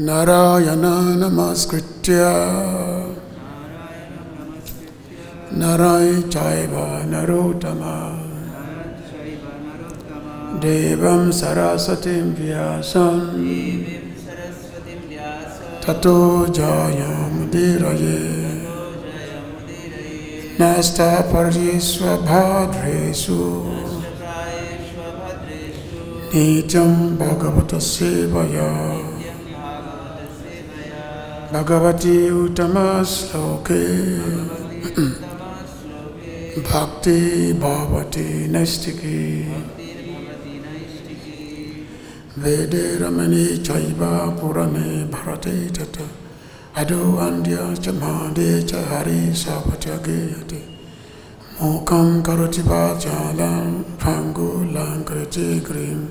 नारायण नमस्कृत्य। नराय चैव नरोत्तमा। देवं सरस्वतीं व्यासं। ततो जयमुदीरये नष्टपर्येष्वभाद्रेषु नित्यं भगवतसेवया भगवती उत्तमश्लोके। भक्ति भवति नैष्टिकी वेदे रमणे चैव पुरणे भरते तत्। Adu andya cha mande cha hari sapatya geyate. Mukam karoti pachalam phangulam karoti grim.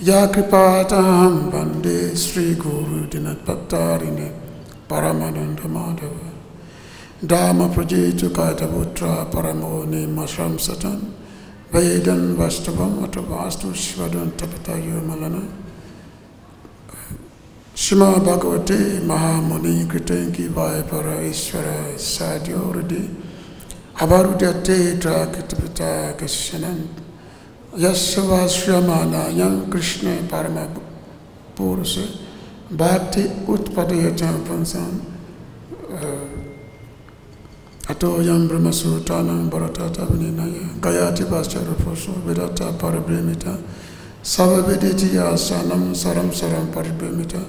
Ya kripatam bande Sri Guru dinatpattarine paramananda madhava. Dhamma prajitu kata putra paramo nimasram satan. Vedan vastavam atavastu svadan tapatayo malana. श्रीमा भगवते महामुनि कृतंकी वाय पर ईश्वर साध्यो हृदय अवरुदते कृतपिता कृष्ण परम पुरुष भक्ति उत्पदयत पुंसां अतोऽयं ब्रह्मसूतानं भरततविनिनय गयाति पाश्चरूपसु विरता परब्रमिता विदत्ता परिभ्रमिता सर्वविदितियासानं सरं सरं परिभ्रमिता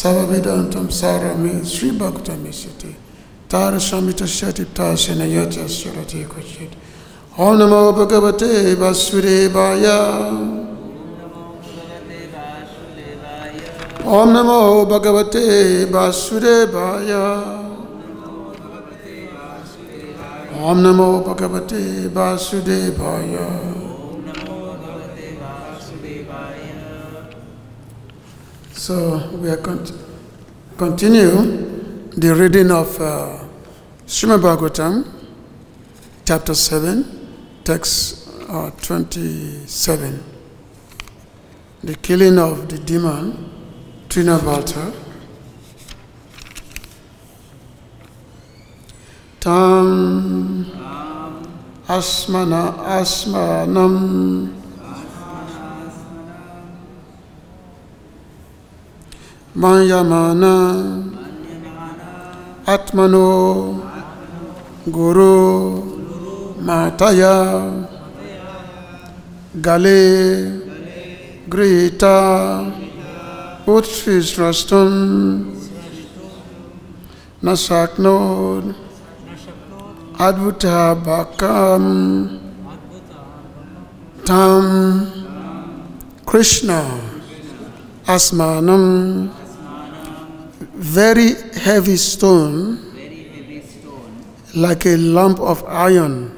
सर्ववेदान्तं सारमे श्रीभक्तमिष्यति तारसमितस्य तिप्तासेन यजस्य रति क्वचित् ॐ नमो भगवते वासुदेवाय ॐ नमो भगवते वासुदेवाय ॐ नमो भगवते वासुदेवाय So we are cont- continue the reading of uh, Srimad Bhagavatam, chapter 7, text uh, 27. The killing of the demon, Trinavarta. Tam asmana asmanam मायमाना आत्मनो गुरु माताया गले गृहता उत्सृष्ट न शक्नो अद्भुत भक्म धाम कृष्ण आसमान very heavy stone like a lump of iron.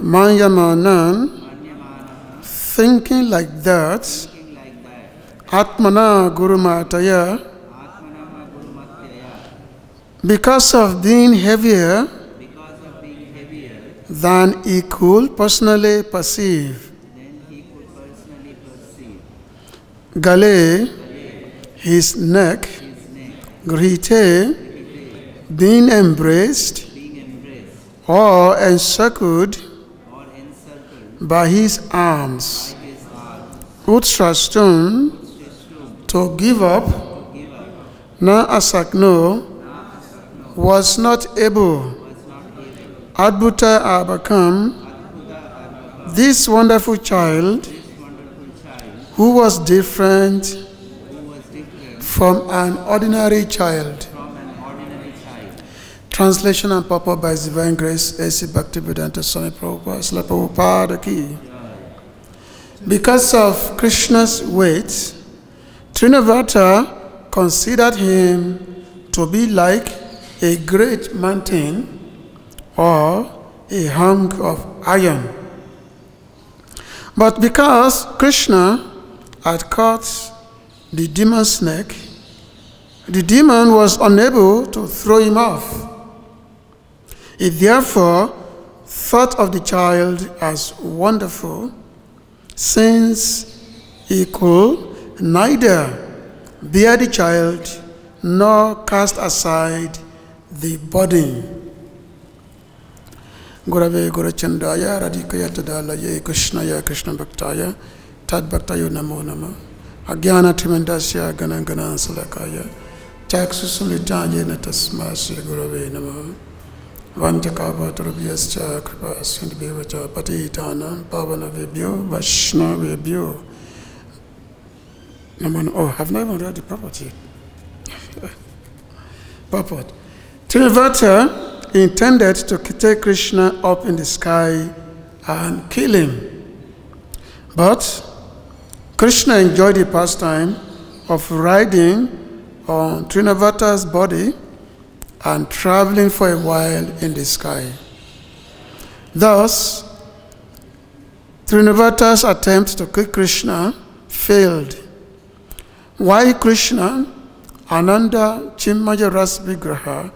Manyamanan thinking like that. Atmana gurumataya. Because of being heavier than he could personally perceive. Gale, his neck, grite, being embraced or encircled by his arms. Utstrastum, to give up, na asakno, was not able. Adbhuta Abakam, this wonderful child who was different from an ordinary child. Translation and purport by Divine Grace, A.C. Bhaktivedanta Swami Prabhupada, Srila Prabhupada Ki. Because of Krishna's weight, Trinavata considered him to be like a great mountain or a hunk of iron. But because Krishna had caught the demon's neck, the demon was unable to throw him off. He therefore thought of the child as wonderful, since he could neither bear the child nor cast aside the burden. Gurachandaya Radhikaya Tadalaya Krishnaya Krishna Bhaktaya Tad Bhaktayo Namo Trimandasya Gana Gana Salakaya Chaksusulitaya Natasmasya Gurave Nama Vanjakavatarabhyascha Kripa Sindhibhevacha Patitana Pavanavebhyo Vaishnavebhyo Namo Oh, I've not even read the property. Purport. Trinivata intended to take Krishna up in the sky and kill him. But Krishna enjoyed the pastime of riding on Trinavata's body and traveling for a while in the sky. Thus, Trinavata's attempt to kill Krishna failed. Why Krishna, Ananda Chinmaya Ras Vigraha,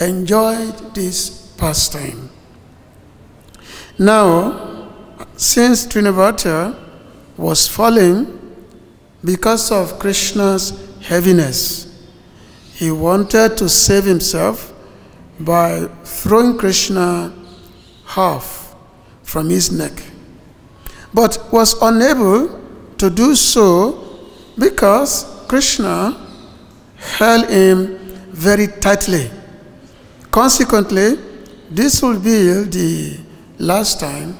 enjoyed this pastime. Now, since Trinavata was falling because of Krishna's heaviness, he wanted to save himself by throwing Krishna half from his neck, but was unable to do so because Krishna held him very tightly. Consequently, this will be the last time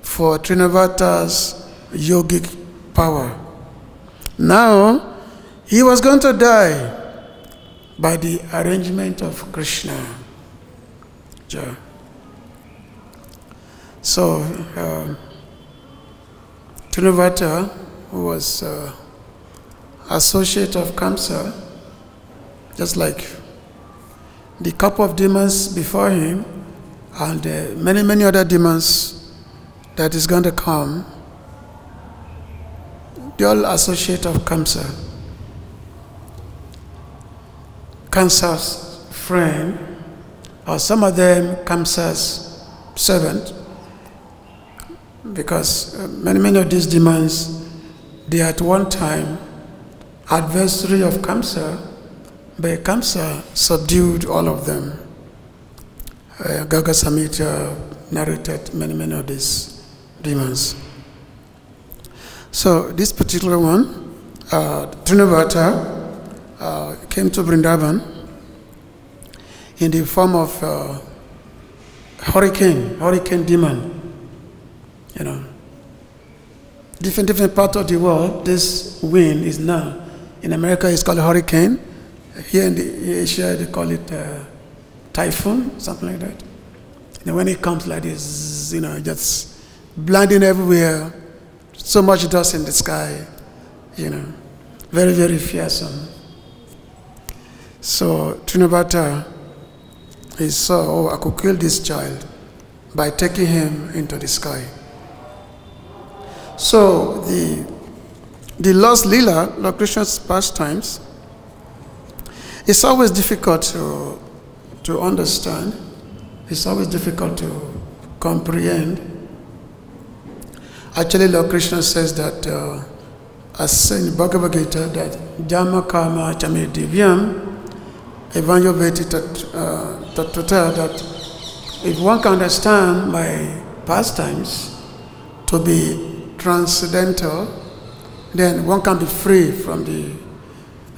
for Trinavata's yogic power. Now, he was going to die by the arrangement of Krishna. So, uh, who was uh, associate of Kamsa, just like the couple of demons before him and uh, many, many other demons that is going to come, all associate of Kamsa. Kamsa's friend, or some of them Kamsa's servant, because uh, many, many of these demons, they at one time adversary of Kamsa, but Kamsa subdued all of them. Uh, Gaga narrated many, many of these demons. So this particular one, uh, Trinavata, uh, came to Vrindavan in the form of uh, hurricane, hurricane demon. You know, different different parts of the world, this wind is now. In America, it's called a hurricane. Here in, the, Asia, they call it uh, typhoon, something like that. And when it comes like this, you know, just blinding everywhere, so much dust in the sky, you know, very, very fearsome. So Trinavata, he saw, oh, I could kill this child by taking him into the sky. So the the lost lila, Lord Krishna's pastimes, it's always difficult to, to understand. It's always difficult to comprehend. Actually, Lord Krishna says that, uh, as in Bhagavad Gita, that Jama Kama Chame Divyam, Evangelioti Tattva, that if one can understand my pastimes to be transcendental, then one can be free from the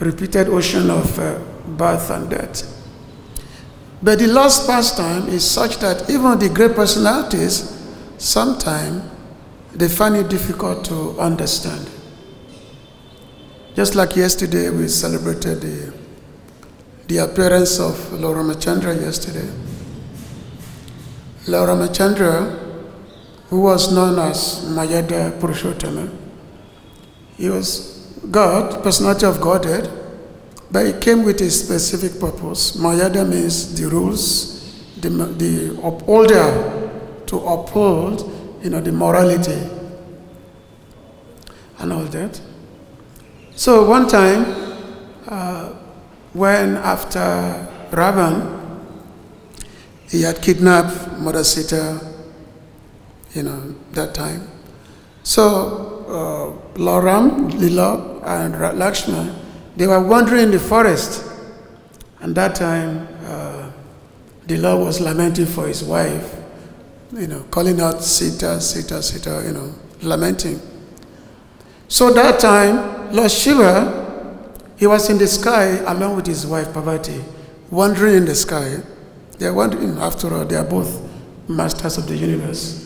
repeated ocean of uh, birth and death. But the last pastime is such that even the great personalities, sometimes they find it difficult to understand. Just like yesterday, we celebrated the, the appearance of Lord Ramachandra yesterday. Lord Ramachandra, who was known as Maryada Purushottama, he was God, personality of Godhead, but he came with a specific purpose. Maryada means the rules, the, the upholder to uphold, you know, the morality and all that. So one time, uh, when after Ravan, he had kidnapped Mother Sita, you know, that time. So uh, Loram, Lila, and Lakshman, they were wandering in the forest. And that time, uh, Lila was lamenting for his wife, you know, calling out Sita, Sita, Sita, you know, lamenting. So that time, Lord Shiva, he was in the sky along with his wife Parvati, wandering in the sky. They are wandering, after all, they are both masters of the universe.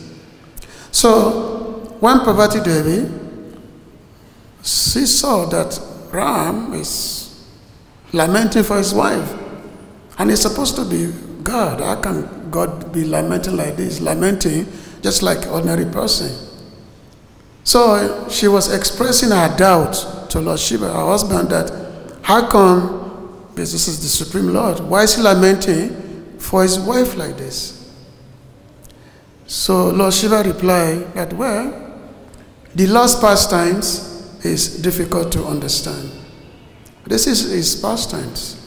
So, when Parvati Devi, she saw that Ram is lamenting for his wife. And he's supposed to be God. How can God be lamenting like this? Lamenting just like ordinary person. So she was expressing her doubt to Lord Shiva, her husband, that how come this is the Supreme Lord? Why is he lamenting for his wife like this? So Lord Shiva replied that, well, the lost pastimes is difficult to understand. This is his pastimes.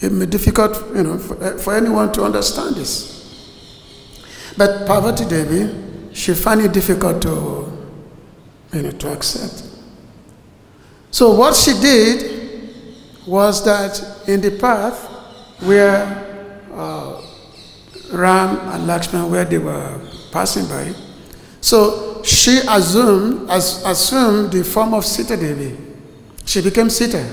It may be difficult, you know, for, for anyone to understand this. But Parvati Devi, she found it difficult to, you know, to accept. So what she did was that in the path where uh, Ram and Lakshman, where they were passing by, so she assumed, as, assumed the form of Sita Devi. She became Sita.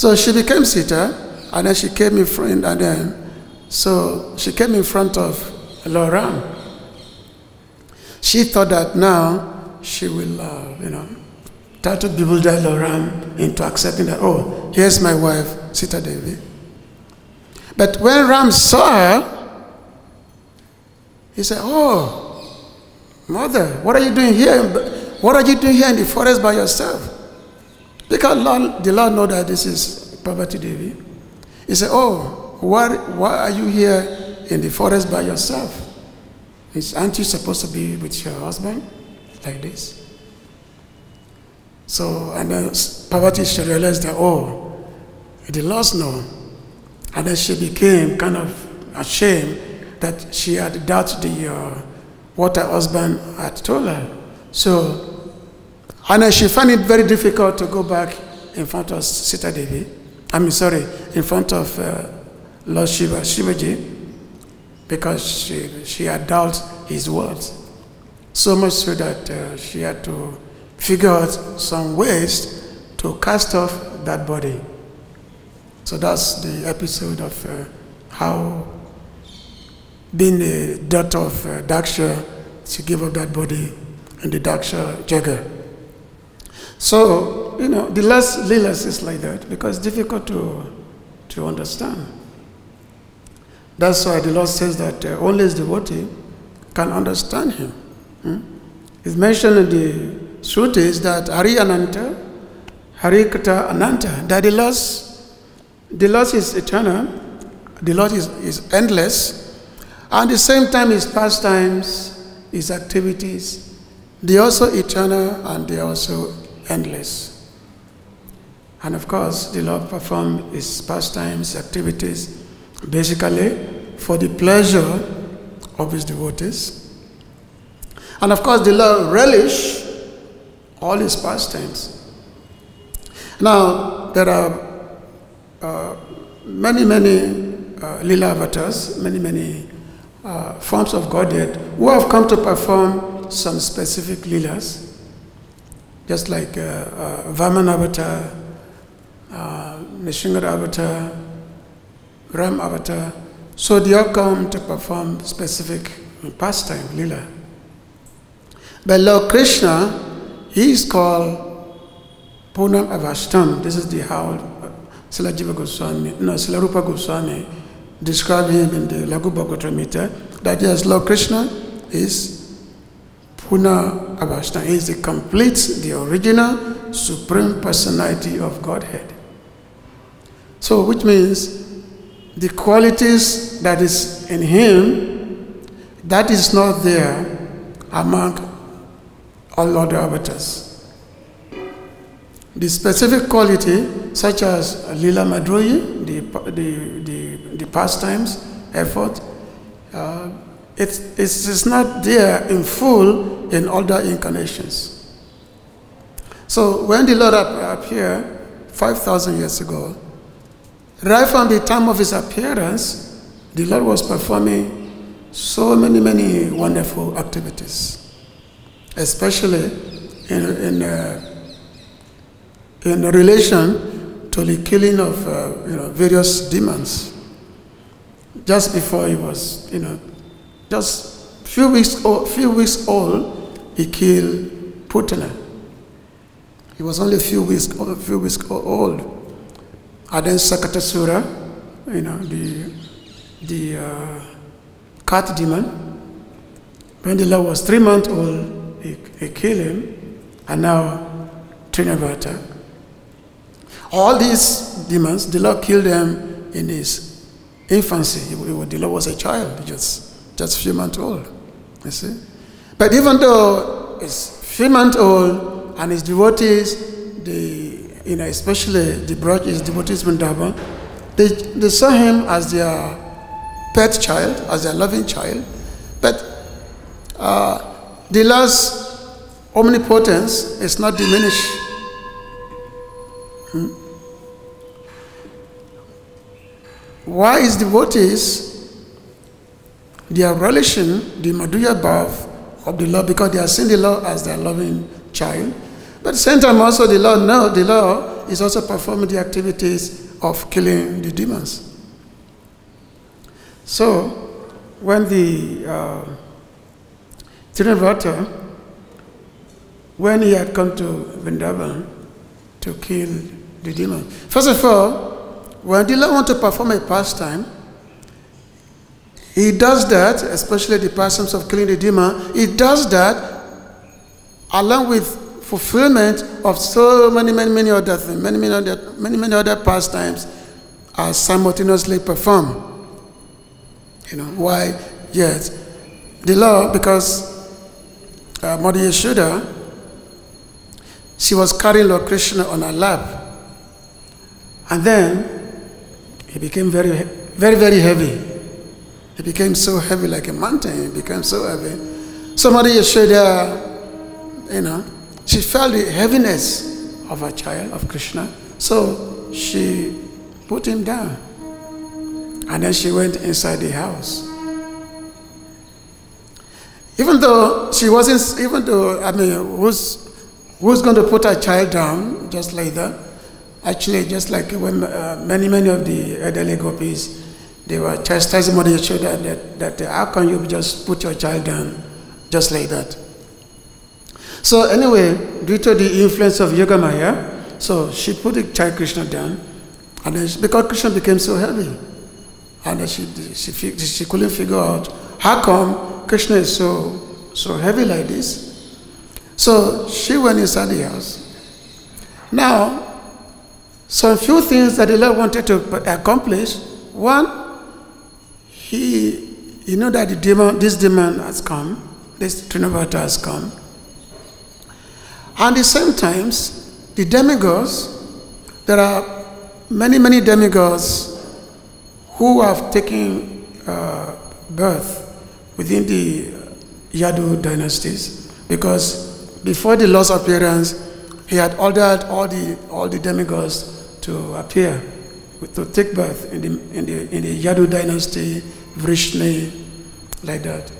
So she became Sita, and then she came in front, and then, so she came in front of Ram. She thought that now she will, uh, you know, try to bewilder Ram into accepting that, oh, here's my wife, Sita Devi. But when Ram saw her, he said, oh, Mother, what are you doing here? What are you doing here in the forest by yourself? Because Lord, the Lord know that this is Parvati Devi. He said, Oh, why, why are you here in the forest by yourself? Is, aren't you supposed to be with your husband like this? So, and then Parvati she realized that, oh, the Lord know. And then she became kind of ashamed that she had doubted the uh, what her husband had told her. So, and she found it very difficult to go back in front of Sita Devi. I mean, sorry, in front of uh, Lord Shiva, Shivaji, because she, she had doubted his words. So much so that uh, she had to figure out some ways to cast off that body. So that's the episode of uh, how being the daughter of uh, Daksha, she gave up that body and the Daksha Jaga. So, you know, the last Leelas is like that because it's difficult to, to understand. That's why the Lord says that uh, only his devotee can understand him. Hmm? It's mentioned in the Shrutis that Hari Ananta, Harikata Ananta, that the Lord, the Lord is eternal, the Lord is, is endless, and at the same time, his pastimes, his activities, they are also eternal and they are also endless. And of course, the Lord performed his pastimes, activities, basically for the pleasure of his devotees. And of course, the Lord relish all his pastimes. Now, there are uh, many, many uh, Lila avatars, many, many uh, forms of Godhead who have come to perform some specific leelas, just like uh, uh, Vaman Avatar, uh, Nishingara Avatar, Ram Avatar. So they all come to perform specific pastime, leela. But Lord Krishna, he is called Punam Avashtam. This is the how Srila Jiva Goswami, no, Srila Rupa Goswami describe him in the Laghu Bhagavatamrita that yes, Lord Krishna is Puna Avashta. He is the complete, the original, supreme personality of Godhead. So, which means the qualities that is in him, that is not there among all other avatars. the specific quality, such as Lila Madhurya, the, the, the, the pastimes, effort, uh, it, it's not there in full in other incarnations. So when the Lord appeared 5,000 years ago, right from the time of his appearance, the Lord was performing so many, many wonderful activities, especially in, in, uh, in relation to the killing of uh, you know, various demons. Just before he was, you know, just few weeks old, few weeks old, he killed Putana. He was only a few weeks, a few weeks old. And then Sakatasura, you know, the, the uh, cat demon, when the Lord was three months old, he, he killed him. And now Trinavata. All these demons, the Lord killed them in his infancy. The Lord was a child, just, just a few months old. You see? But even though he's few months old and his devotees, the, you know, especially the broad his devotees Vrindavan, they, they saw him as their pet child, as their loving child. But uh, the Lord's omnipotence is not diminished. Hmm? Why is devotees, they are relishing the Madhurya bhav of the Lord because they are seeing the Lord as their loving child. But at the same time also the Lord know the Lord is also performing the activities of killing the demons. So when the uh, Trinavata, when he had come to Vrindavan to kill the demon, first of all, when the Lord wants to perform a pastime, he does that, especially the pastimes of killing the demon, he does that along with fulfillment of so many, many, many other things, many, many other, many, many other pastimes are simultaneously performed. You know, why? Yes. The law, because uh, Mother Yashoda, she was carrying Lord Krishna on her lap. And then he became very, very, very heavy. He became so heavy like a mountain. He became so heavy. Somebody Yashoda, you know, she felt the heaviness of her child, of Krishna. So she put him down. And then she went inside the house. Even though she wasn't, even though, I mean, who's, who's going to put her child down just like that? Actually, just like when uh, many, many of the elderly gopis, they were chastising Mother Yashoda that, that uh, how can you just put your child down just like that? So anyway, due to the influence of Yoga Maya, so she put the child Krishna down, and then she, because Krishna became so heavy, and she, she, she couldn't figure out how come Krishna is so, so heavy like this. So she went inside the house. Now, some few things that the Lord wanted to accomplish. One, he, you know that the demon, this demon has come, this Trinavata has come. And the same times, the demigods, there are many, many demigods who have taken uh, birth within the Yadu dynasties because before the Lord's appearance, he had ordered all the, all the demigods to appear, to take birth in the, in the, in the Yadu dynasty, Vrishni, like that.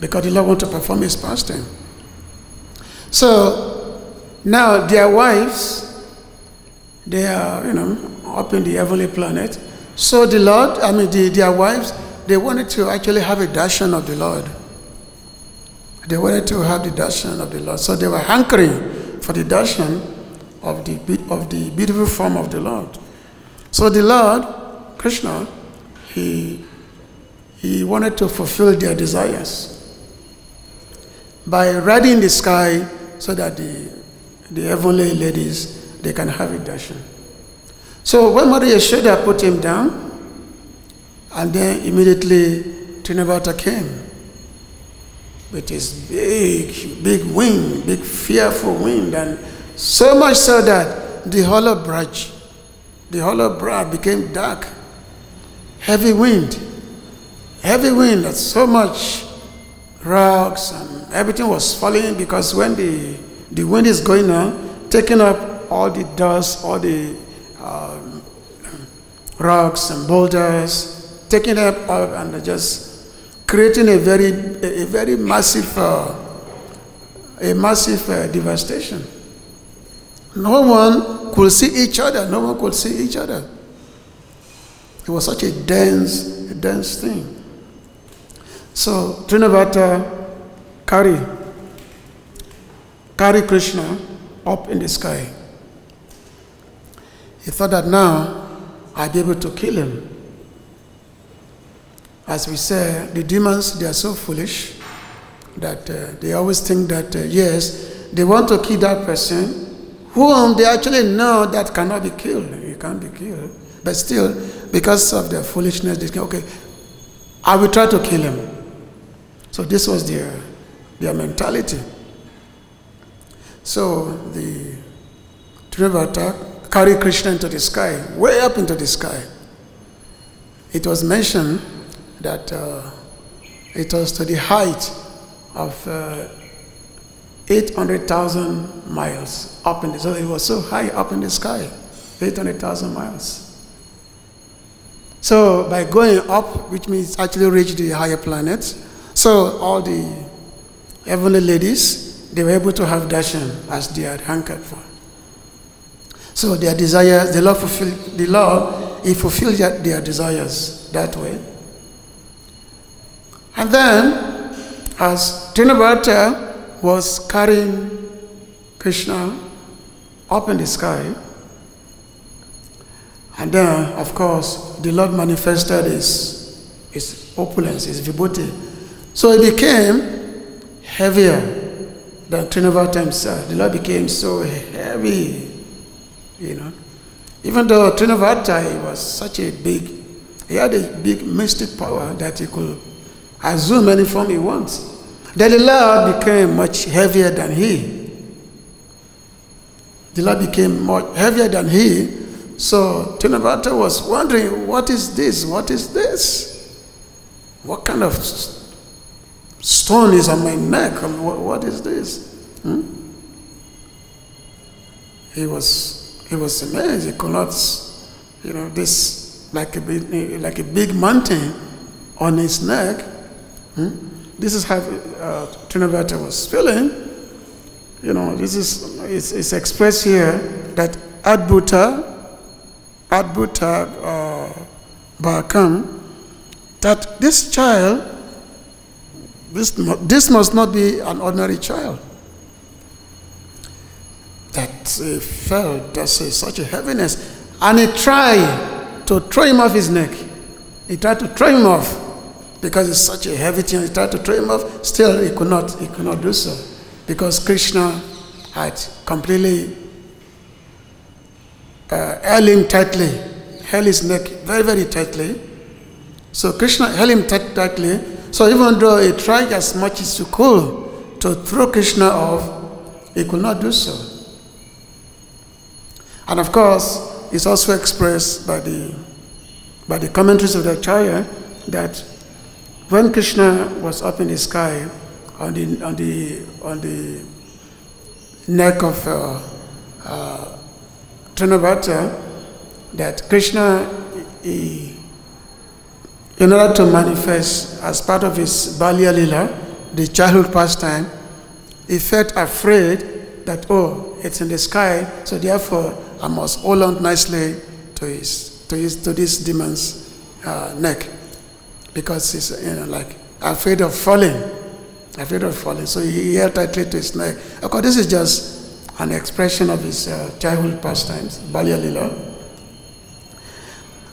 Because the Lord wanted to perform his pastime. So now their wives, they are, you know, up in the heavenly planet. So the Lord, I mean, the, their wives, they wanted to actually have a darshan of the Lord. They wanted to have the darshan of the Lord. So they were hankering for the darshan of the, of the beautiful form of the Lord. So the Lord, Krishna, he, he wanted to fulfill their desires by riding the sky so that the, the heavenly ladies, they can have a darshan. So when Mother Yashoda put him down, and then immediately Trinavata came with his big, big wind, big fearful wind, and so much so that the hollow branch, the hollow branch became dark. Heavy wind, heavy wind, that's so much rocks and everything was falling because when the, the wind is going on, taking up all the dust, all the um, rocks and boulders, taking them up and just creating a very, a, very massive, uh, a massive uh, devastation. No one could see each other. No one could see each other. It was such a dense, a dense thing. So Trinavarta carry, carry Krishna up in the sky. He thought that now I'd be able to kill him. As we say, the demons, they are so foolish that uh, they always think that, uh, yes, they want to kill that person whom they actually know that cannot be killed. He can't be killed. But still, because of their foolishness, they think, okay, I will try to kill him. So this was their, their mentality. So the Trinavarta carried Krishna into the sky, way up into the sky. It was mentioned that uh, it was to the height of uh, 800,000 miles up in the so it was so high up in the sky 800,000 miles so by going up which means actually reach the higher planets so all the heavenly ladies they were able to have darshan as they had hankered for so their desires, the Lord fulfilled the law, He fulfilled their desires that way. And then, as Trinavarta was carrying Krishna up in the sky, and then, of course, the Lord manifested His, his opulence, His vibhuti. So it became heavier than Trinavarta himself. Uh, the Lord became so heavy you know. Even though Trinavarta was such a big, he had a big mystic power that he could assume any form he wants. Then the Lord became much heavier than he. The Lord became much heavier than he. So Trinavarta was wondering, what is this? What is this? What kind of stone is on my neck? what is this? Hmm? He was he was amazed. He could not, you know, this like a big, like a big mountain on his neck. Hmm? This is how uh, Trinavarta was feeling. You know, this is it's, it's expressed here that Adbhuta, Adbhuta uh, Bhakam, that this child, this, this must not be an ordinary child that he felt that's such a heaviness. And he tried to throw him off his neck. He tried to throw him off because it's such a heavy thing. He tried to throw him off. Still, he could not. He could not do so because Krishna had completely uh, held him tightly, held his neck very, very tightly. So Krishna held him tightly. So even though he tried as much as he could to throw Krishna off, he could not do so. And of course, it's also expressed by the, by the commentaries of the Acharya that when Krishna was up in the sky on the, on the, on the neck of uh, uh, that Krishna, he, in order to manifest as part of his Balya Lila, the childhood pastime, he felt afraid that, oh, it's in the sky, so therefore I must hold on nicely to his to his to this demon's uh, neck because he's you know like afraid of falling, afraid of falling. So he held tightly to his neck. Of course, this is just an expression of his uh, childhood pastimes, Balya Lila.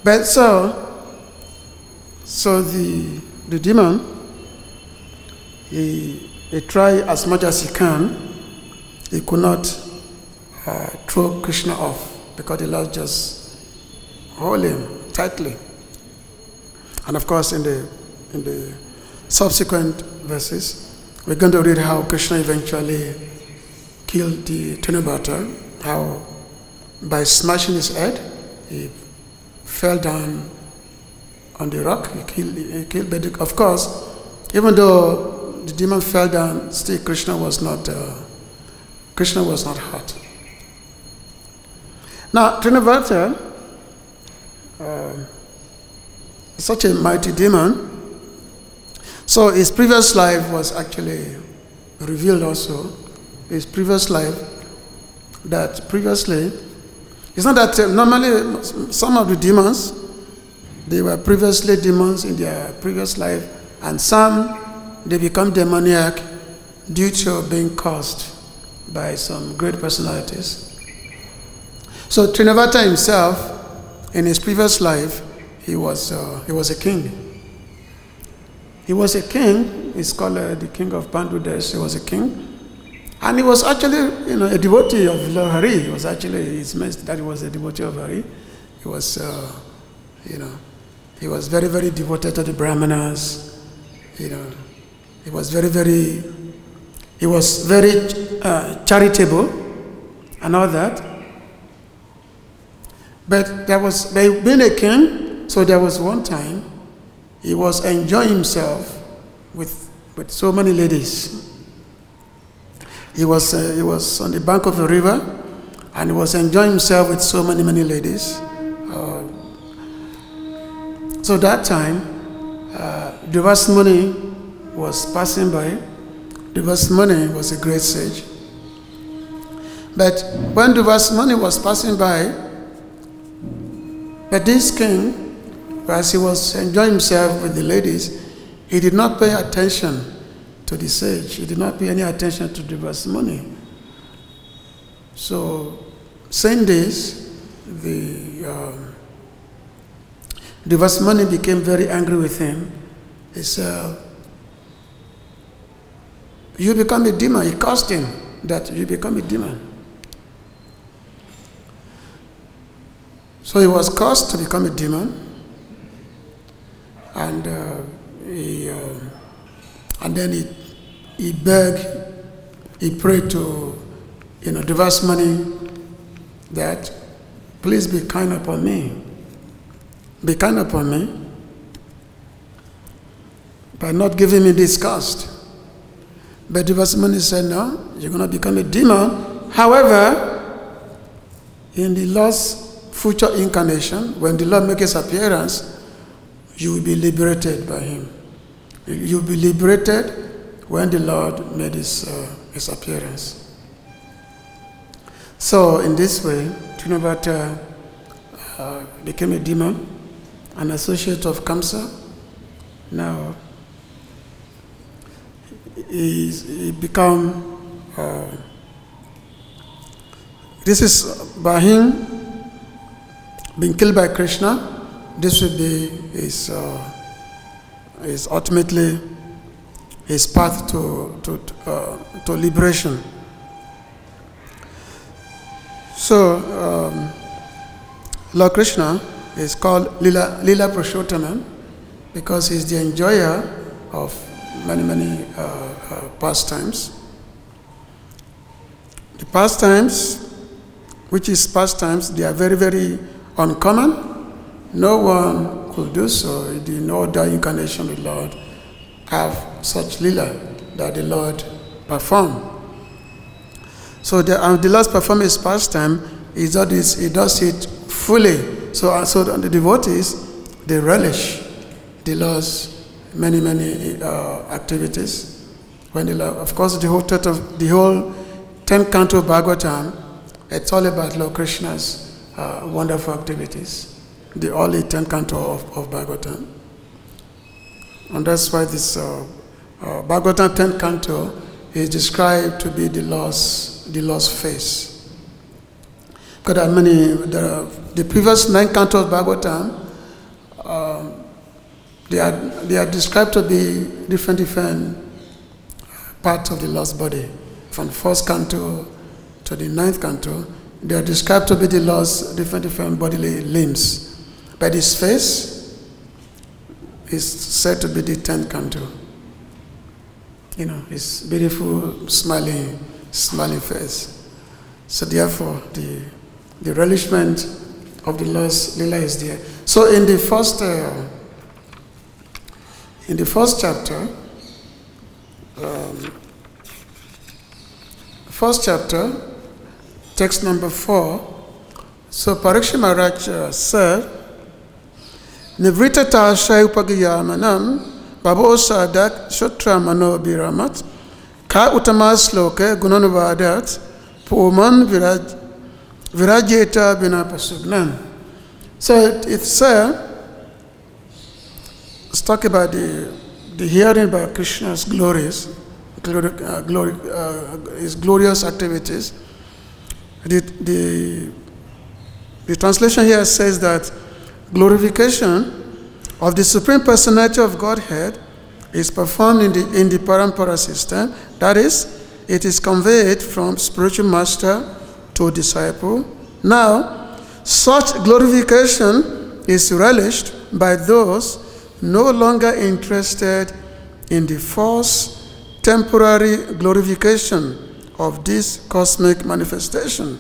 But so, so the the demon, he he tried as much as he can. He could not uh, throw Krishna off because the Lord just hold him tightly. And of course, in the, in the subsequent verses, we're going to read how Krishna eventually killed the Trinavarta, how by smashing his head. He fell down on the rock. He killed, he killed of course, even though the demon fell down, still Krishna was not uh, Krishna was not hurt. Now Trinavarta, uh, such a mighty demon. So his previous life was actually revealed also. His previous life, that previously, it's not that uh, normally some of the demons, they were previously demons in their previous life, and some they become demoniac due to being caused by some great personalities. So Trinavata himself, in his previous life, he was, uh, he was a king. He was a king. He's called uh, the king of Bangladesh. He was a king. And he was actually, you know, a devotee of Lord Hari. He was actually, meant that he was a devotee of Hari. He was, uh, you know, he was very, very devoted to the Brahmanas. You know, he was very, very, he was very uh, charitable and all that. But there was, being a king, so there was one time he was enjoying himself with, with so many ladies. He was, uh, he was on the bank of a river and he was enjoying himself with so many, many ladies. Uh, so that time, uh, Durvasa Muni was passing by. Durvasa Muni was a great sage. But when Durvasa Muni was passing by, but this king as he was enjoying himself with the ladies, he did not pay attention to the sage. He did not pay any attention to money. So, saying this, the um, the became very angry with him. He said, "You become a demon." He cursed him that you become a demon. So he was cursed to become a demon and uh, he, uh, and then he, he begged, he prayed to, you know, Durvasa Muni that please be kind upon me, be kind upon me by not giving me this cost. But Durvasa Muni said, no, you're going to become a demon. However, in the Lord's future incarnation, when the Lord makes his appearance, you will be liberated by him. You will be liberated when the Lord made his, uh, his appearance. So, in this way, Trinavarta uh, became a demon, an associate of Kamsa. Now, he become, uh, this is by him being killed by Krishna this will be his, uh, his ultimately his path to, to, uh, to liberation. So, um, Lord Krishna is called Lila, Lila Purushottam because he's the enjoyer of many, many uh, uh, pastimes. The pastimes, which is pastimes, they are very, very uncommon no one could do so in no other incarnation of the Lord have such lila that the Lord performed. So the, um, the last performance pastime is that he does it fully. So, so the devotees, they relish the Lord's many, many uh, activities. When the Lord, of course, the whole, of, the whole 10 canto of Bhagavatam, it's all about Lord Krishna's uh, wonderful activities the only 10 canto of, of Bhagavatam. And that's why this uh, uh, Bhagavatam 10 canto is described to be the lost, the lost face. Because there are many, the, the previous nine cantos of Bhagavatam, uh, they, are, they are described to be different, different parts of the lost body. From the first canto to the ninth canto, they are described to be the lost different, different bodily limbs. But his face is said to be the tenth canto. You know, his beautiful, smiling, smiling face. So therefore, the the relishment of the Lord's Lila is there. So in the first, uh, in the first chapter, um, first chapter, text number four. So Parikshit Maharaj uh, said, Nivrita Tasha Upagiyamanam Babo Sadak Shotra Mano Biramat Ka Utamas Loke Gunanuvadat Puman Viraj Virajeta Bina Pasugnan. So it, it's uh, it's talk about the, the hearing about Krishna's glories, glory, uh, glory, uh, his glorious activities. The, the, the translation here says that glorification of the Supreme Personality of Godhead is performed in the, in the Parampara system. That is, it is conveyed from spiritual master to disciple. Now, such glorification is relished by those no longer interested in the false temporary glorification of this cosmic manifestation.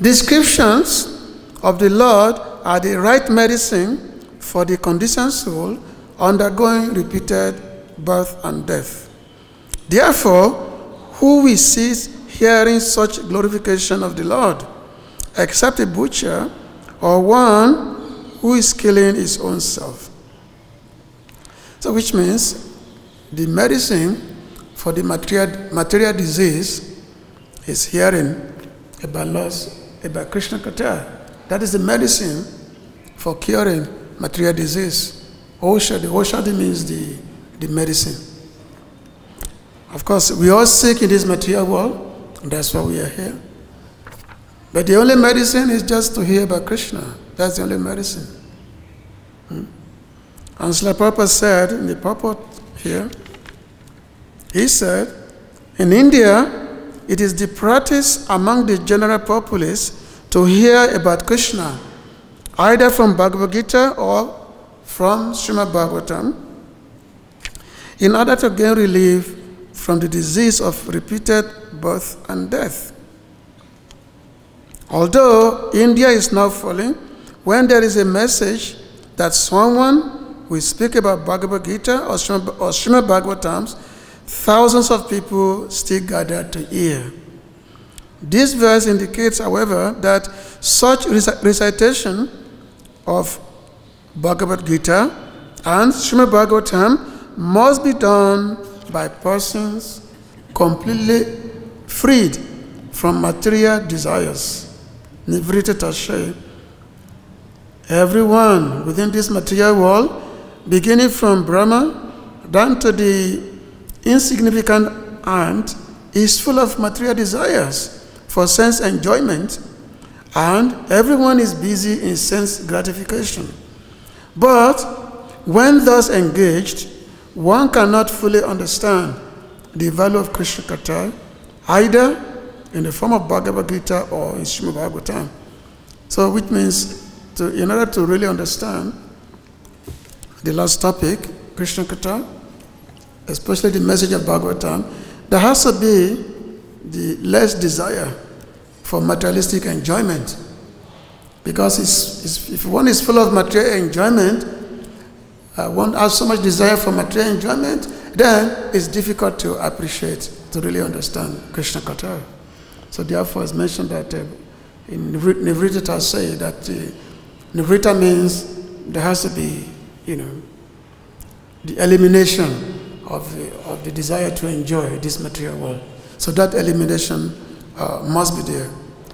Descriptions of the Lord are the right medicine for the conditioned soul undergoing repeated birth and death. Therefore, who will cease hearing such glorification of the Lord, except a butcher or one who is killing his own self? So, which means the medicine for the material, material disease is hearing about loss, about Krishna Katha. That is the medicine for curing material disease. Oshadi, Oshadi means the, the medicine. Of course, we all sick in this material world, that's why we are here. But the only medicine is just to hear about Krishna. That's the only medicine. Hmm? And Srila said in the purport here, he said, in India, it is the practice among the general populace to hear about Krishna, either from Bhagavad Gita or from Srimad Bhagavatam, in order to gain relief from the disease of repeated birth and death. Although India is now falling, when there is a message that someone will speak about Bhagavad Gita or Srimad, Bhagavatams, thousands of people still gather to hear. This verse indicates, however, that such recitation of Bhagavad Gita and Srimad Bhagavatam must be done by persons completely freed from material desires. Nivrita Tashay. Everyone within this material world, beginning from Brahma down to the insignificant ant, is full of material desires for sense enjoyment, and everyone is busy in sense gratification. But when thus engaged, one cannot fully understand the value of Krishna Katha, either in the form of Bhagavad Gita or in Srimad Bhagavatam. So, which means, to, in order to really understand the last topic, Krishna Katha, especially the message of Bhagavatam, there has to be the less desire for materialistic enjoyment. Because it's, it's, if one is full of material enjoyment, uh, one has so much desire for material enjoyment, then it's difficult to appreciate, to really understand Krishna Katha. So therefore, it's mentioned that uh, in Nivrita say that uh, Nivrita means there has to be, you know, the elimination of the, of the desire to enjoy this material world. So that elimination uh, must be there.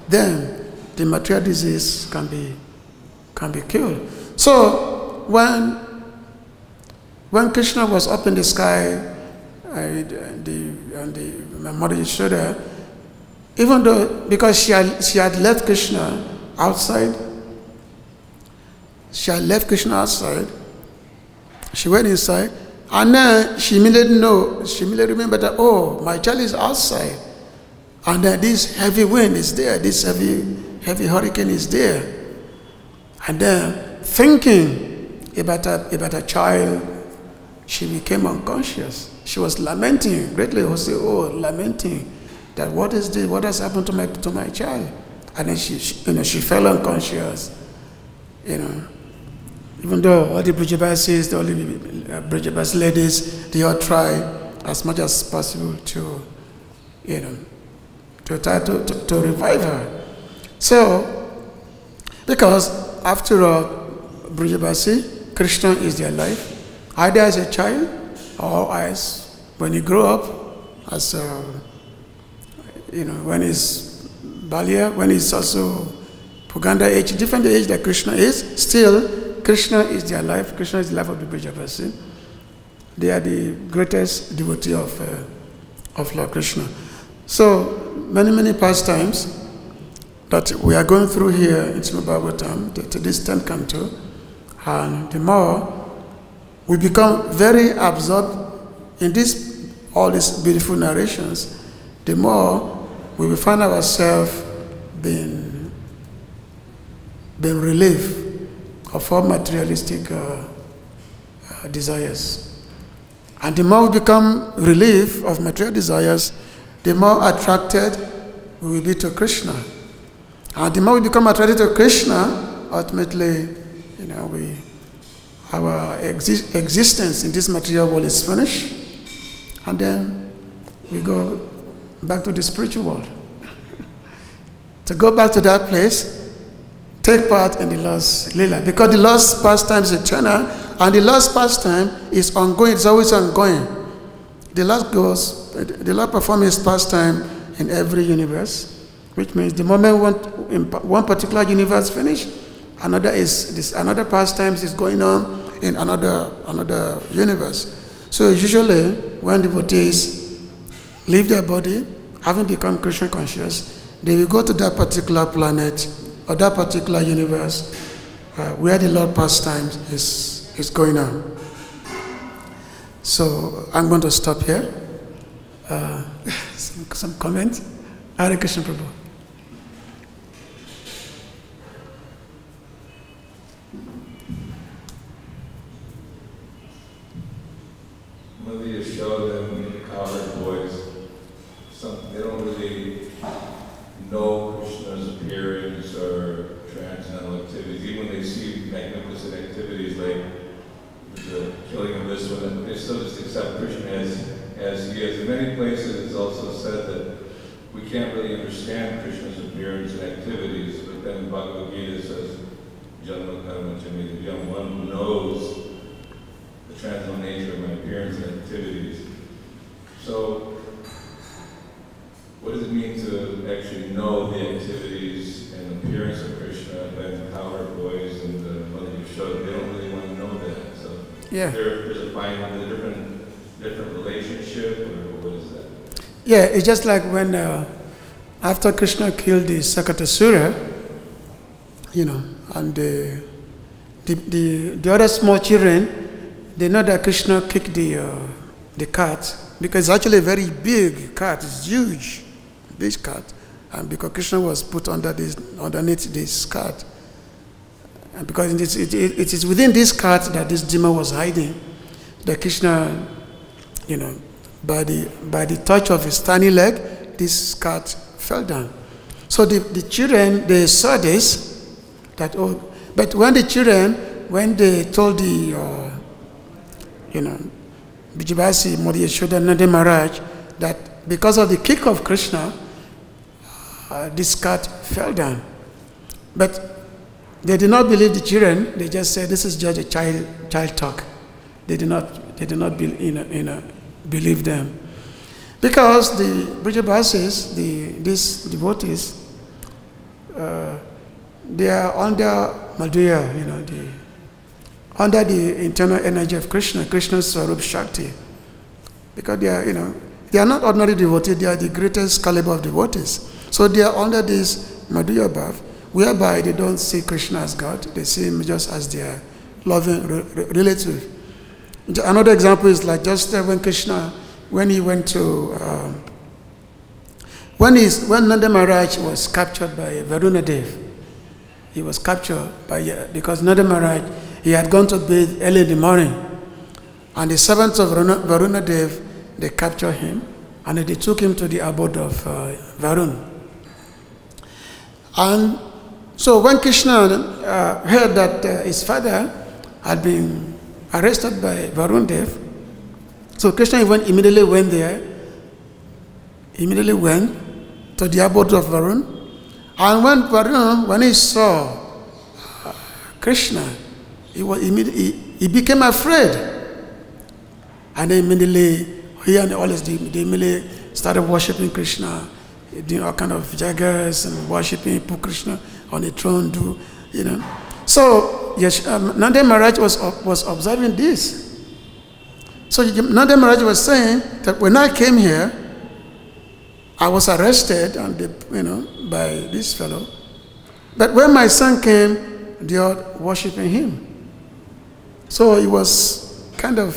Then the material disease can be can be killed. So when when Krishna was up in the sky, uh, the, and the, my mother Yashoda, even though because she had, she had left Krishna outside, she had left Krishna outside. She went inside, and then she immediately know, she immediately remembered that oh, my child is outside, and then this heavy wind is there, this heavy heavy hurricane is there, and then thinking about a, about a child, she became unconscious. She was lamenting greatly. Was oh, lamenting that what is this? What has happened to my to my child? And then she, she, you know, she fell unconscious, you know. Even though all the Brijabasis, all the uh, Brajabas ladies, they all try as much as possible to, you know, to try to, to, to revive her. So, because after all, Brajabasi, Krishna is their life, either as a child or eyes. when you grow up, as a, you know, when he's Balia, when he's also Puganda age, different age that Krishna is, still Krishna is their life. Krishna is the life of the Brajabasi. They are the greatest devotee of, uh, of Lord Krishna. So many, many pastimes that we are going through here in Srimad Bhagavatam to, to this 10th canto, and the more we become very absorbed in this, all these beautiful narrations, the more we will find ourselves being, being relieved of all materialistic uh, uh, desires. And the more we become relieved of material desires, the more attracted we will be to Krishna. And the more we become attracted to Krishna, ultimately, you know, we, our exi existence in this material world is finished. And then we go back to the spiritual world. to go back to that place, take part in the Lord's Lila. Because the Lord's pastime is eternal, and the Lord's pastime is ongoing, it's always ongoing. The Lord goes, the Lord performs his pastime in every universe, which means the moment one, one particular universe finish, another is this another pastime is going on in another another universe. So usually when devotees leave their body, having become Krishna conscious, they will go to that particular planet or that particular universe uh, where the Lord pastimes is, is going on. So I'm going to stop here. Uh, some, some comments? Hare Krishna Prabhu. Mother Yashoda and the cowherd boys, some, they don't really know Krishna's appearance or transcendental activities. Even when they see magnificent activities like the killing of this one, they still just accept Krishna as, as he is. In many places, it's also said that we can't really understand Krishna's appearance and activities, but then Bhagavad Gita says, Janma Karma Chami, the young one knows the transcendental nature of my appearance and activities. So, what does it mean to actually know the activities and appearance of Krishna? And cowherd boys and the Mother Yashoda, they don't really want to know that. So, Yeah. there, there's a fine, a different, different relationship, or what is that? Yeah, it's just like when uh, after Krishna killed the Sakatasura, you know, and the, the, the, the other small children, they know that Krishna kicked the, uh, the cat because it's actually a very big cat, it's huge, big cat. And because Krishna was put under this, underneath this cat, and because it is, it, it, it is within this cat that this demon was hiding, that Krishna, you know, by the, by the touch of his tiny leg, this cat fell down. So the, the children, they saw this, that, oh, but when the children, when they told the, uh, you know, Bijibasi, Modi Yashoda, Maharaj, that because of the kick of Krishna, uh, this cat fell down. But they did not believe the children, they just said this is just a child, child talk. They did not, they did not be, you know, you know, believe them. Because the Brijabasis, the, these devotees, uh, they are under Madhurya, you know, the, under the internal energy of Krishna, Krishna's Swarup Shakti. Because they are, you know, they are not ordinary devotees, they are the greatest caliber of devotees. So they are under this Madhurya Bhav, whereby they don't see Krishna as God, they see him just as their loving re- re- relative. Another example is like just when Krishna, when he went to, um, when, he's, when Nanda Maharaj was captured by Varuna Dev, he was captured by, because Nanda Maharaj, he had gone to bathe early in the morning. And the servants of Varuna, Varuna Dev, they captured him and they took him to the abode of uh, Varun. And so when Krishna uh, heard that uh, his father had been arrested by Varun Dev, so Krishna even immediately went there, immediately went to the abode of Varun. And when Varun, when he saw uh, Krishna, he, was he, he became afraid. And then immediately, he and all his, they immediately started worshipping Krishna, doing all kind of jagas and worshipping Krishna on the throne, do, you know. So, yes, um, Nanda Maharaj was, was observing this. So Nanda Maharaj was saying that when I came here, I was arrested and they, you know, by this fellow. But when my son came, they were worshiping him. So he was kind of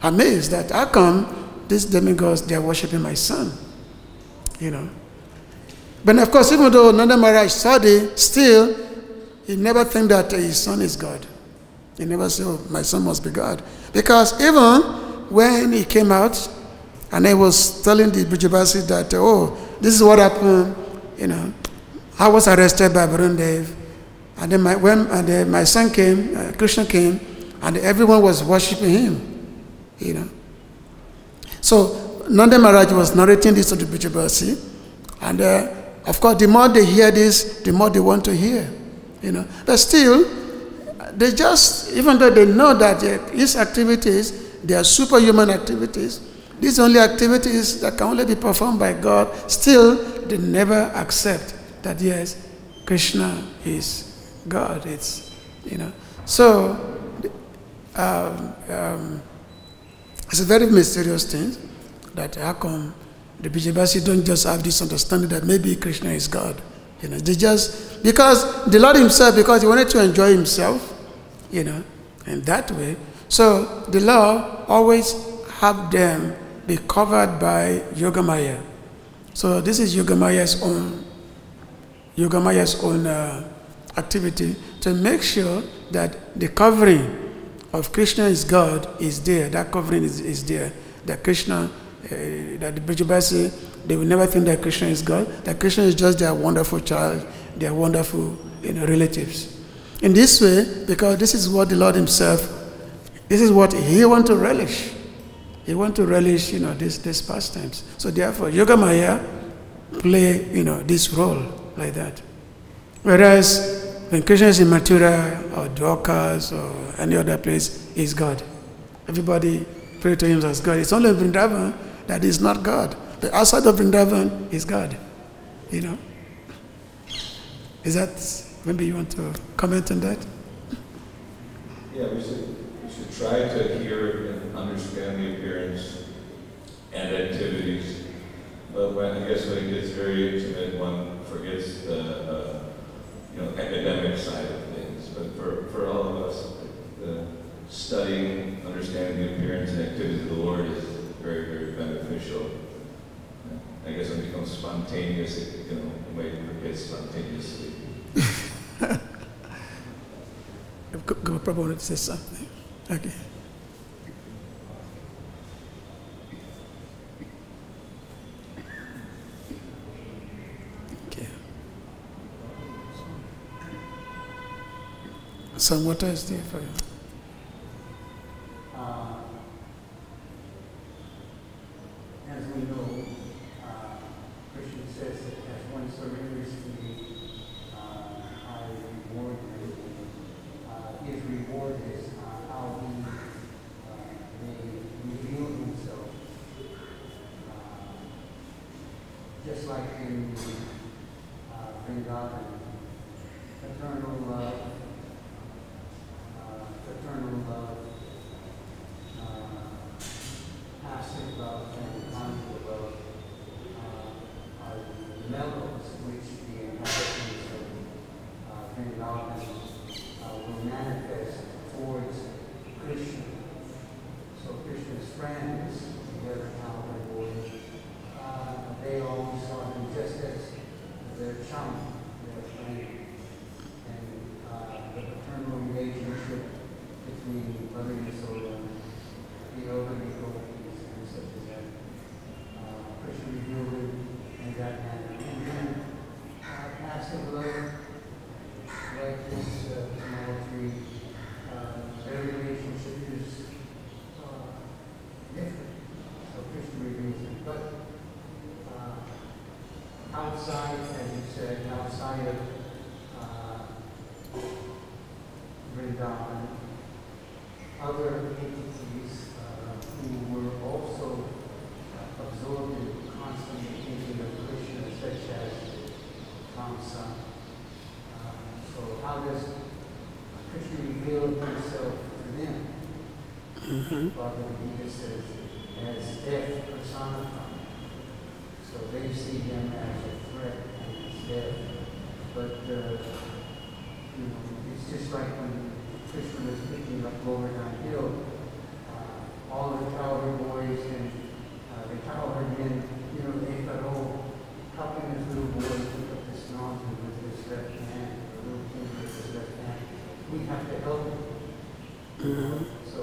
amazed that how come these demigods they are worshiping my son? You know. But of course, even though Nanda Maharaj saw it, still he never think that his son is God. He never said, oh, my son must be God. Because even when he came out and he was telling the Brijabasi that, oh, this is what happened, you know, I was arrested by Varun And then my, when and then my son came, uh, Krishna came, and everyone was worshiping him, you know. So Nanda Maharaj was narrating this to the Brijabasi, and uh, of course, the more they hear this, the more they want to hear, you know. But still, they just, even though they know that uh, these activities, they are superhuman activities, these only activities that can only be performed by God, still they never accept that yes, Krishna is God. It's, you know. So, um, um, it's a very mysterious thing that how come the Bijabasi don't just have this understanding that maybe Krishna is God. You know, they just, because the Lord himself, because he wanted to enjoy himself, you know, in that way. So the law always have them be covered by Yogamaya. So this is Yogamaya's own, Yogamaya's own uh, activity to make sure that the covering of Krishna is God is there. That covering is, is there. That Krishna, uh, that the Brijabasi, they will never think that Krishna is God. That Krishna is just their wonderful child, their wonderful you know, relatives. In this way, because this is what the Lord Himself, this is what He want to relish. He want to relish, you know, this this pastimes. So therefore, Yoga Maya play, you know, this role like that. Whereas when Krishna is in Mathura or Dwakas or any other place, is God. Everybody pray to him as God. It's only Vrindavan that is not God. But outside of Vrindavan is God. You know? Is that, maybe you want to comment on that? Yeah, we should, we should try to hear and understand the appearance and activities. But when, I guess when it gets very intimate, one forgets the, uh, you know, academic side of things. But for, for all of us, the studying, understanding the appearance and activities of the Lord is very, very beneficial. I guess when it becomes spontaneous, it, you know, you might forget spontaneously. Prabhupada wanted to say something. Okay. Some water is there for you. Uh, as we know, uh, Krishna says that as one surrenders to me, uh, I reward him. Uh, his reward is uh, how he uh, may reveal himself. Uh, just like in uh, Vrindavan, eternal love eternal love, uh, passive love, and conjugal love uh, are the mellows which the inhabitants of uh, Vrindavan uh, will manifest towards Krishna. So Krishna's friends, together Cowboy Boy, uh, they always saw him just as their chum, their friend. And uh, the paternal relationship between Mother Yasoda, the elder devotees, and such as that. Uh, Krishna revealed it in that manner. And then uh, passive love practice uh, idolatry, uh, their relationship is uh, different. So Krishna reveals it. But uh, outside, as you said, outside of uh, Vrindavan, other entities uh, who were also absorbed in constantly thinking of Krishna, such as Kamsa. Uh, so how does Krishna reveal himself to them? Bhagavad Gita says, as death personified. So they see him as a threat and as death. But, uh, you know, it's just like when Krishna was picking up Govardhan Hill, uh, all the cowherd boys and uh, the cowherd men, you know, they thought, oh, how can this little boy pick up this mountain with his left hand, the little kid with his left hand? We have to help him. So,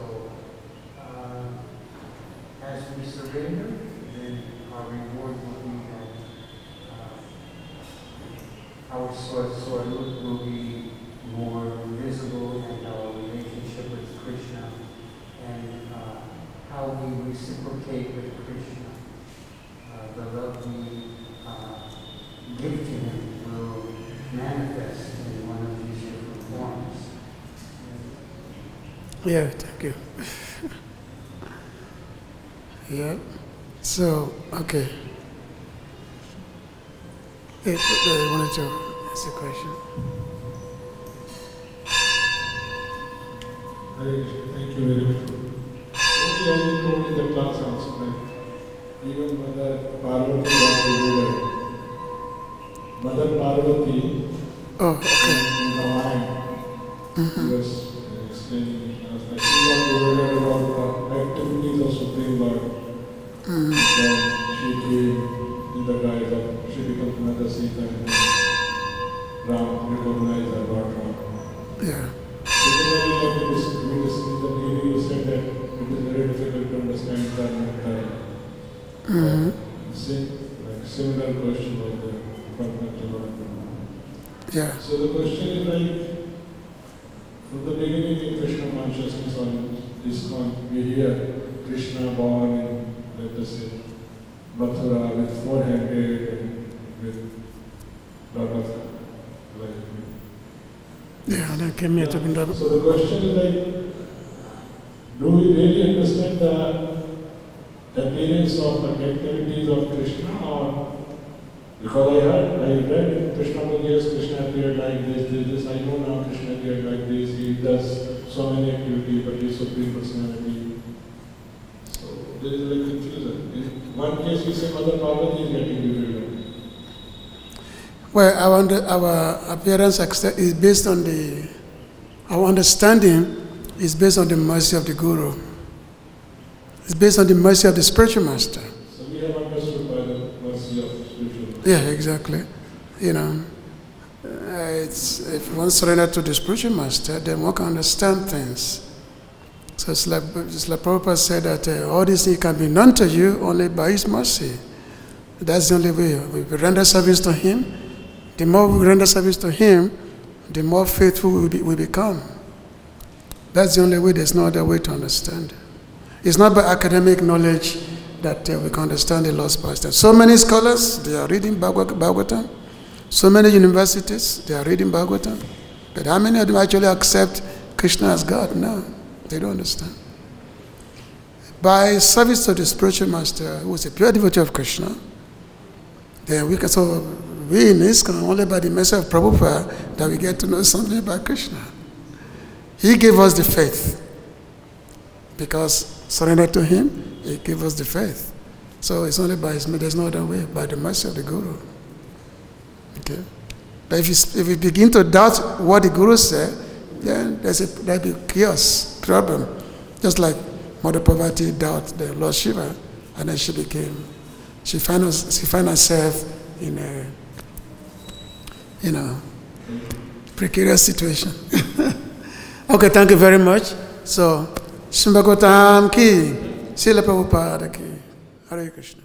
uh, as we surrender, then our reward will be that uh, our sword, sword will will be more visible and our relationship with Krishna and uh, how we reciprocate with Krishna. Uh, the love we uh, give to him will manifest in one of these different forms. Yeah, thank you. yeah. So, okay. Hey, I wanted to ask a question. Thank you very much. Okay, you told in the class also, like, even Mother Parvati revealed. Mother Parvati Oh, okay. in Ramayana, she was uh, explaining, I like, she got revealed about the activities of Supreme Lord. Then she came in the guise of, she becomes Mother Sita and Ram recognized her God Ram. Yeah. Similarly, like we in the beginning you said that it is very difficult to understand karma and karma. hmm Same, like similar question was there from. Yeah. So the question is like, from the beginning in Krishna consciousness on ISKCON, we hear Krishna born in, let us say, Mathura with four-handed and with lot of like Yeah, I came to Vrindavan. So the question is like, do we really understand the appearance of the activities of Krishna or because I heard, I read in Krishna yes, Krishna appeared like this, this, this, I know now Krishna appeared like this, he does so many activities, but he is Supreme Personality. So there is like confusion. In one case you say Mother Parvati is getting revealed. Well, our, our appearance is based on the, our understanding is based on the mercy of the Guru. It's based on the mercy of the spiritual master. So we have understood by the mercy of spiritual. master. Yeah, exactly. You know, it's, if one surrender to the spiritual master, then one can understand things. So it's like, Prabhupada said that uh, all these things can be known to you only by His mercy. That's the only way. If We render service to Him. The more we render service to Him, the more faithful we, be, we become. That's the only way. There's no other way to understand. It's not by academic knowledge that uh, we can understand the lost past. So many scholars, they are reading Bhagavatam. So many universities, they are reading Bhagavatam. But how many of them actually accept Krishna as God? No, they don't understand. By service to the spiritual master, who is a pure devotee of Krishna, then we can, so we in ISKCON, only by the mercy of Prabhupada, that we get to know something about Krishna. He gave us the faith. Because surrender to Him, He gave us the faith. So it's only by His there's no other way, by the mercy of the Guru. Okay? Eh? But if you, if you begin to doubt what the Guru said, then there's a there'll be chaos, problem. Just like Mother Parvati doubt the Lord Shiva, and then she became, she found, us, she found herself in a, you know, precarious situation. okay, thank you very much. So, Srimad Bhagavatam ki, Srila Prabhupada ki, Hare Krishna.